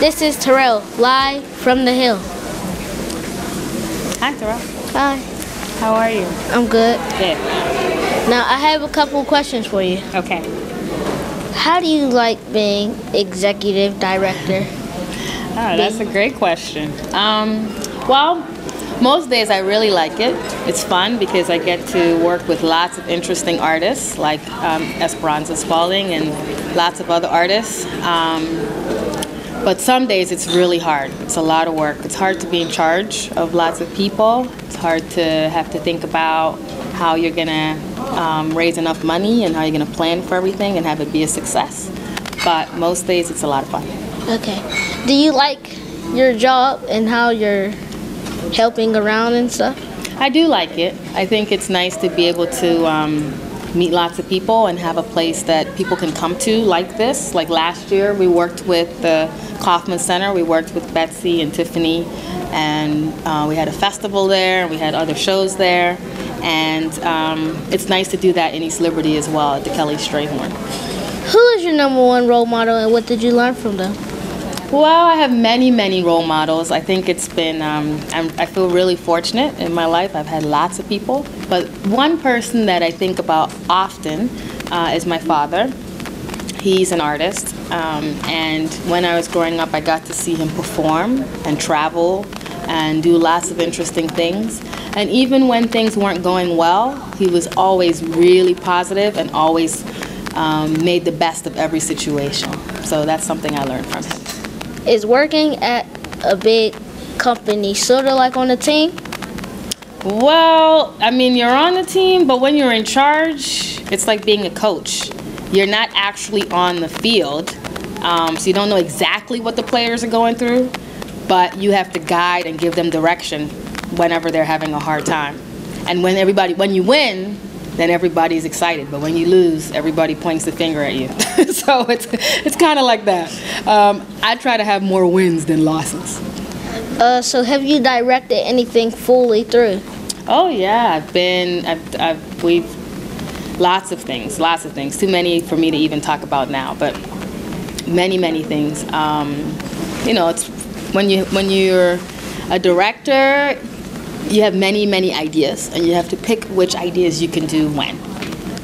This is Terrell, live from the hill. Hi, Terrell. Hi, How are you? I'm good. Good. Now, I have a couple questions for you. Okay. How do you like being executive director? Oh, that's a great question. Um, well, most days I really like it. It's fun because I get to work with lots of interesting artists like um, Esperanza Spalding and lots of other artists. Um, but some days it's really hard. It's a lot of work. It's hard to be in charge of lots of people. It's hard to have to think about how you're gonna um, raise enough money and how you're gonna plan for everything and have it be a success. But most days it's a lot of fun. Okay. Do you like your job and how you're helping around and stuff? I do like it. I think it's nice to be able to um, meet lots of people and have a place that people can come to like this. Like last year, we worked with the Kaufmann Center. We worked with Betsy and Tiffany, and uh, we had a festival there. We had other shows there, and um, it's nice to do that in East Liberty as well at the Kelly Strayhorn. Who is your number one role model and what did you learn from them? Well, I have many, many role models. I think it's been, um, I feel really fortunate in my life. I've had lots of people. But one person that I think about often uh, is my father. He's an artist. Um, and when I was growing up, I got to see him perform and travel and do lots of interesting things. And even when things weren't going well, he was always really positive and always um, made the best of every situation. So that's something I learned from him. Is working at a big company sort of like on a team? Well, I mean, you're on the team, but when you're in charge, it's like being a coach. You're not actually on the field, um, so you don't know exactly what the players are going through, but you have to guide and give them direction whenever they're having a hard time. And when everybody, when you win, then everybody's excited. But when you lose, everybody points the finger at you. so it's it's kind of like that. Um, I try to have more wins than losses. Uh, so have you directed anything fully through? Oh yeah, I've been, I've, I've, we've, lots of things, lots of things. Too many for me to even talk about now, but many, many things. Um, you know, it's when you when you're a director, you have many, many ideas, and you have to pick which ideas you can do when.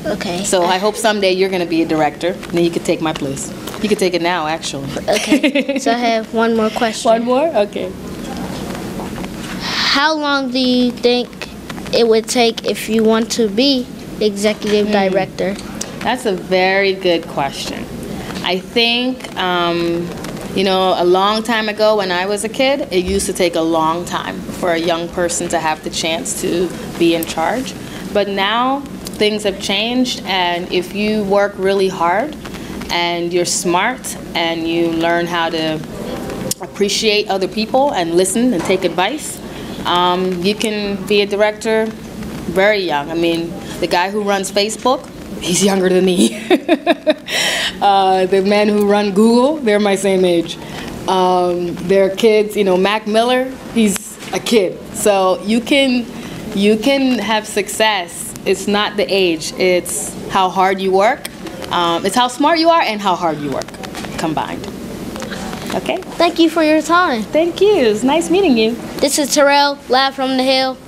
Okay. So I hope someday you're going to be a director, and then you could take my place. You could take it now, actually. Okay. so I have one more question. One more? Okay. How long do you think it would take if you want to be executive director? That's a very good question. I think, um, you know, a long time ago when I was a kid, it used to take a long time for a young person to have the chance to be in charge. But now things have changed, and if you work really hard and you're smart and you learn how to appreciate other people and listen and take advice, um, you can be a director very young. I mean, the guy who runs Facebook, he's younger than me. uh, the men who run Google, they're my same age. Um, their kids, you know, Mac Miller, he's a kid. So you can, you can have success. It's not the age, it's how hard you work. Um, it's how smart you are and how hard you work combined. Okay? Thank you for your time. Thank you. It's nice meeting you. This is Terrell, live from the hill.